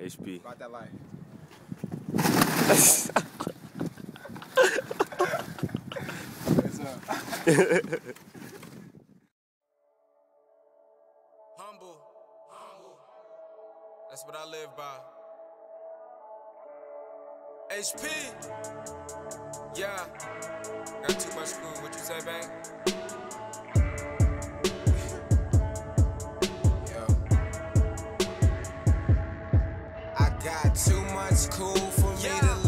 HP. About that life. What's up? Humble. Humble. That's what I live by. HP. Yeah. Got too much food. What you say, bang? Got too much cool for me to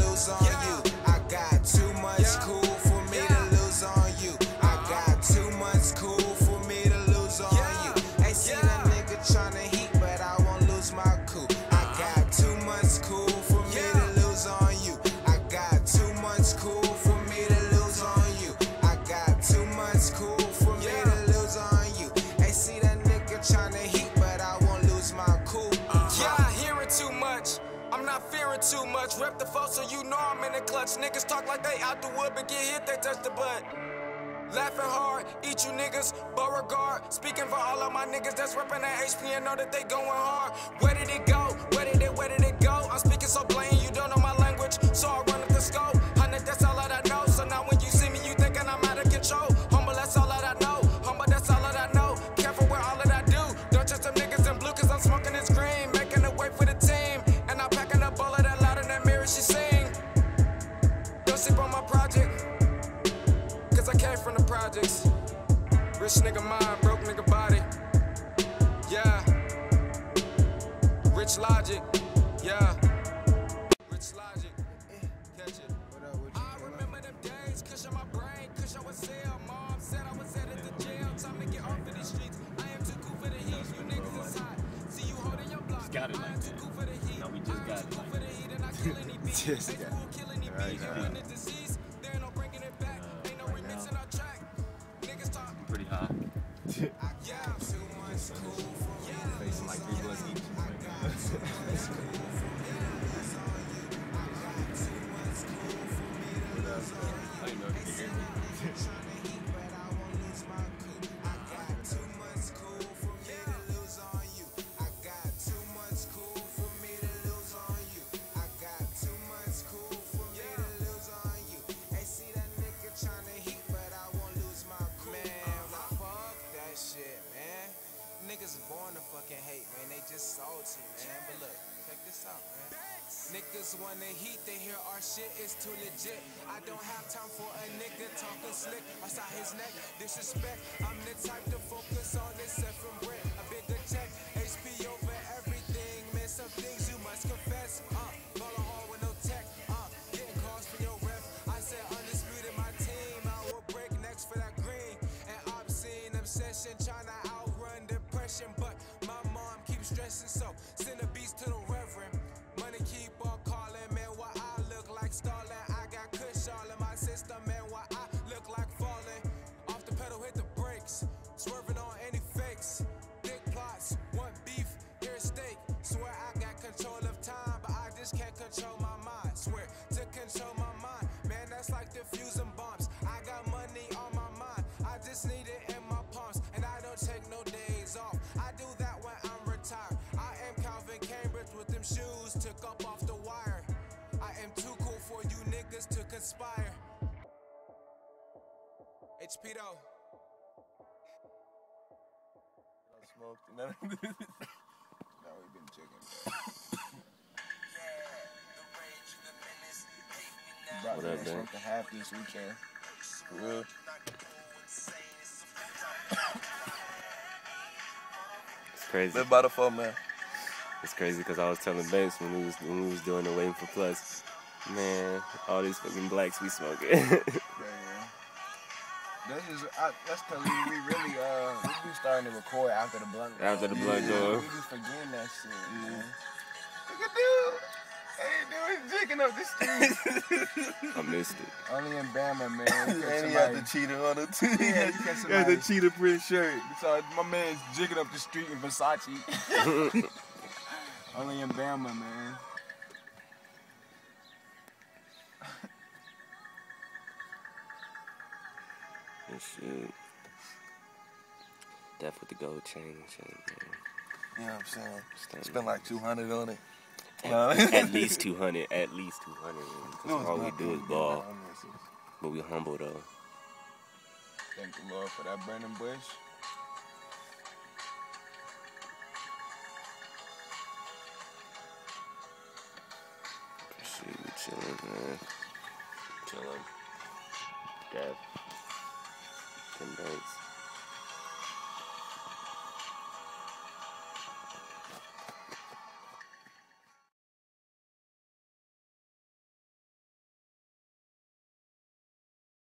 Rep the foe so you know I'm in the clutch. Niggas talk like they out the wood, but get hit, they touch the butt. Laughing hard, eat you niggas, Beauregard. Speaking for all of my niggas that's repping that HP and know that they going hard. Where did it go? Where did it, where did it go? I'm speaking so plain, Don't sleep on my project. Cause I came from the projects. Rich nigga mind, broke nigga body. Yeah. Rich logic. Yeah. Rich logic. Catch it. What up with? I remember them days, kush on my brain, kush on a cell. Mom said I was headed to jail. Time to get off of these streets. I am too cool for the heat. You niggas is hot. See you holding your block. got it I like am too that. cool for the heat. No, we just I am got too it cool like for the heat and I kill any beat. Just got cool kill any Right, right. Niggas wanna heat, they hear our shit is too legit. I don't have time for a nigga talking slick. Outside his neck, disrespect. I'm the type to focus on this from bread. A bigger check, HP over everything. Man, some things you must confess. Uh, ballin' hard with no tech. Uh, getting calls from your ref. I said undisputed, my team. I will break next for that green. And obscene obsession, tryna outrun depression. But my mom keeps stressing, so send a beast to the took up off the wire. I am too cool for you niggas to conspire. HP though. Smoked and then No, we been chicken. Bro. What up, man? smoked half this weekend. for real. It's crazy. Live by the phone, man. It's crazy because I was telling Banks when we was when we was doing the waiting for plus. Man, all these fucking blacks we smoking. Yeah, yeah. This is, I, that's because we, we really, uh, we be starting to record after the blunt. After the blunt yeah, go. We be forgetting that shit, man. Look at dude. Hey, dude, he's jigging up the street. I missed it. Only in Bama, man. You catch And he had the cheetah on the too. Yeah, you catch He had somebody- the cheetah print shirt. So my man's jigging up the street in Versace. Only in Bama, man. And shit. Death with the gold chain and shit, man. You know what I'm saying? Stunning. Spent like 200 on it. At least 200. At least 200. Because No, all we do is ball. But we humble, though. Thank the Lord for that burning bush. Shit, man. Chilling. Dev. Tim Banks.